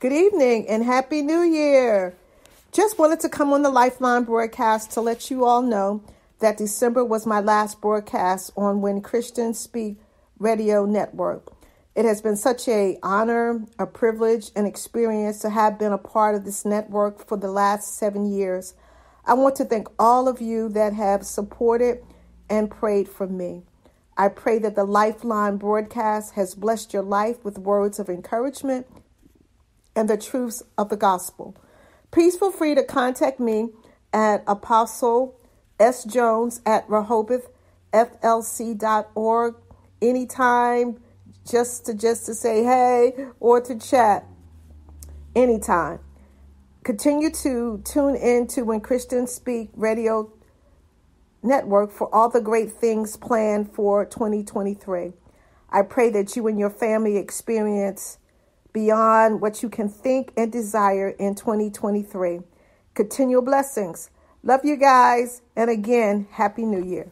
Good evening and Happy New Year. Just wanted to come on the Lifeline broadcast to let you all know that December was my last broadcast on When Christians Speak Radio Network. It has been such a honor, a privilege, and experience to have been a part of this network for the last seven years. I want to thank all of you that have supported and prayed for me. I pray that the Lifeline broadcast has blessed your life with words of encouragement and the truths of the gospel. Please feel free to contact me at Apostle S. Jones at RehobothFLC.org anytime just to just to say hey or to chat anytime. Continue to tune in to When Christians Speak Radio Network for all the great things planned for 2023. I pray that you and your family experience beyond what you can think and desire in 2023. Continual blessings. Love you guys. And again, Happy New Year.